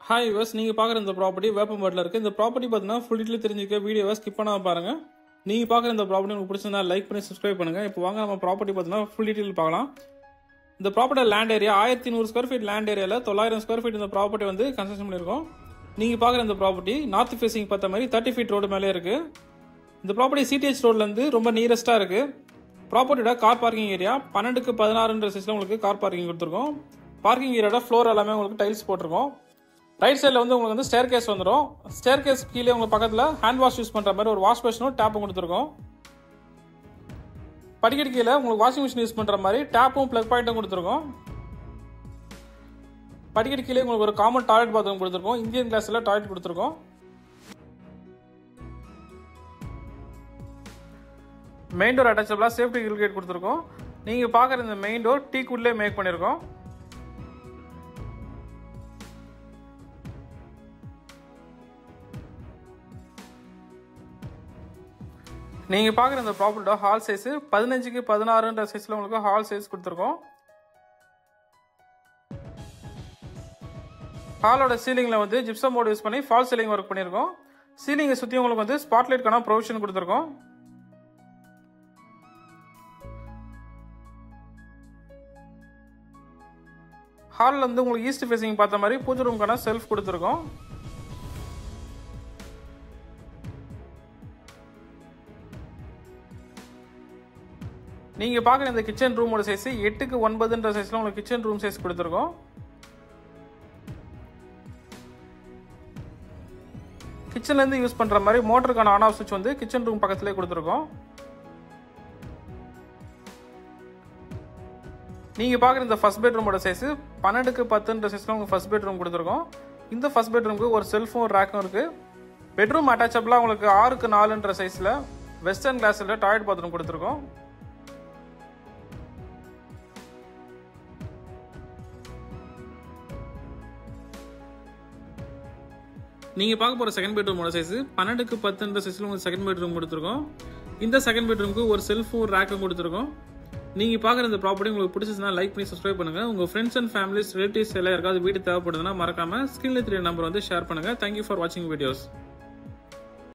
Hi வஸ் நீங்கள் பார்க்குற இந்த ப்ராப்பர்ட்டி வேப்பம்பேட்டில் இருக்குது இந்த ப்ராப்பர்ட்டி பார்த்தீங்கன்னா ஃபுல் டீட்டில் தெரிஞ்சுக்க வீடியோவை ஸ்கிப் பண்ணாமல் பாருங்கள் நீங்கள் பார்க்குற இந்த ப்ராப்பர்ட்டி உங்களுக்கு பிடிச்சிருந்தா லைக் பண்ணி சப்ஸ்கிரைப் பண்ணுங்கள் இப்போ வாங்க நம்ம ப்ராப்பர்ட்டி பார்த்தீங்கன்னா ஃபுல் டீட்டெயில் பார்க்கலாம். இந்த ப்ராப்பர்ட்டி லேண்ட் ஏரியா ஆயிரத்தி நூறு ஸ்கொயர் ஃபீட் லேண்ட் ஏரியாவில் தொள்ளாயிரம் ஸ்கொயர் ஃபீட் இந்த ப்ராப்பர்ட்டி வந்து கன்ஸ்ட்ரக்ஷன் பண்ணியிருக்கோம். நீங்கள் பார்க்குற இந்த ப்ராப்பர்ட்டி நார்த் ஃபேஸிங் பார்த்த மாதிரி தேர்ட்டி ஃபீட் ரோடு மேலே இருக்குது இந்த ப்ராப்பர்ட்டி சிடிஹெச் ரோட்லேருந்து ரொம்ப நியரஸ்ட்டாக இருக்குது ப்ராப்பர்ட்டியோட கார் பார்க்கிங் ஏரியா பன்னெண்டுக்கு பதினாறுன்ற சைஸில் உங்களுக்கு கார் பார்க்கிங் கொடுத்துருக்கோம். பார்க்கிங் ஏரியாவோட ஃப்ளோர் எல்லாமே உங்களுக்கு டைல்ஸ் போட்டிருக்கோம். ரைட் சைடில் வந்து உங்களுக்கு வந்து ஸ்டேர் கேஸ் வந்துடும் ஸ்டேர் கேஸ் கீழே உங்களுக்கு பக்கத்தில் ஹேண்ட் வாஷ் யூஸ் பண்ணுற மாதிரி ஒரு வாஷ் பேஷனும் டேப்பும் கொடுத்துருக்கோம். படிக்கடி கீழே உங்களுக்கு வாஷிங் மிஷின் யூஸ் பண்ணுற மாதிரி டேப்பும் ப்ளக் பாயிண்ட்டும் கொடுத்துருக்கோம். படிக்கட்டு கீழே உங்களுக்கு ஒரு காமன் டாய்லெட் பாத்ரூம் கொடுத்துருக்கோம். இந்தியன் கிளாஸில் டாய்லெட் கொடுத்துருக்கோம். மெயின் டோர் அட்டாச்சபிளாக சேஃப்டி கிரில் கேட் கொடுத்துருக்கோம். நீங்கள் பார்க்குற இந்த மெயின் டோர் டீ குட்லேயே மேக் பண்ணியிருக்கோம் நீங்கள் பார்க்குற இந்த ப்ராப்பர்ட்டோட ஹால் சைஸு பதினஞ்சுக்கு பதினாறுன்ற சைஸில் உங்களுக்கு ஹால் சைஸ் கொடுத்துருக்கோம். ஹாலோட சீலிங்கில் வந்து ஜிப்சம் போர்டு யூஸ் பண்ணி ஃபால் சீலிங் ஒர்க் பண்ணியிருக்கோம் சீலிங்கை சுற்றி உங்களுக்கு வந்து ஸ்பாட்லைட்க்கான ப்ரொவிஷன் கொடுத்துருக்கோம். ஹாலில் வந்து உங்களுக்கு ஈஸ்ட் ஃபேஸிங் பார்த்த மாதிரி பூஜை ரூம்க்கான செல்ஃப் கொடுத்துருக்கோம். நீங்கள் பார்க்குற இந்த கிச்சன் ரூமோட சைஸ் எட்டுக்கு ஒன்பதுன்ற சைஸில் உங்களுக்கு கிச்சன் ரூம் சைஸ் கொடுத்துருக்கோம். கிச்சன்லேருந்து யூஸ் பண்ணுற மாதிரி மோட்டருக்கான ஆன் ஆஃப் சுவிட்ச் வந்து கிச்சன் ரூம் பக்கத்துலேயே கொடுத்துருக்கோம். நீங்கள் பார்க்குற இந்த ஃபஸ்ட் பெட்ரூமோட சைஸு பன்னெண்டுக்கு பத்துன்ற சைஸில் உங்களுக்கு ஃபஸ்ட் பெட்ரூம் கொடுத்துருக்கோம். இந்த ஃபஸ்ட் பெட்ரூமுக்கு ஒரு செல்ஃபும் ஒரு ரேக்கும் இருக்குது பெட்ரூம் அட்டாச்சபிளாக உங்களுக்கு ஆறுக்கு நாலுன்ற சைஸில் வெஸ்டர்ன் கிளாஸில் டாய்லெட் பாத்ரூம் கொடுத்துருக்கோம். நீங்கள் பார்க்க போகிற செகண்ட் பெட்ரூமோட சைஸ் பன்னெண்டுக்கு பத்துன்ற சைஸில் உங்களுக்கு செகண்ட் பெட்ரூம் கொடுத்துருக்கோம். இந்த செகண்ட் பெட்ரூமுக்கு ஒரு செல்ஃபும் ஒரு ரேக்கும் கொடுத்துருக்கோம். நீங்கள் பார்க்குற இந்த ப்ராப்பர்ட்டி உங்களுக்கு பிடிச்சிருந்தா லைக் பண்ணி சப்ஸ்கிரைப் பண்ணுங்கள் உங்கள் ஃப்ரெண்ட்ஸ் அண்ட் ஃபேமிலிஸ் ரிலேட்டிவ்ஸ் எல்லாம் யாருக்காவது வீடு தேவைப்படுதுன்னா மறக்காமல் ஸ்க்ரீனில் த்ரீ நம்பர் வந்து ஷேர் பண்ணுங்கள் தேங்க்யூ ஃபார் வாட்சிங் வீடியோஸ்